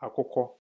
a Cocó.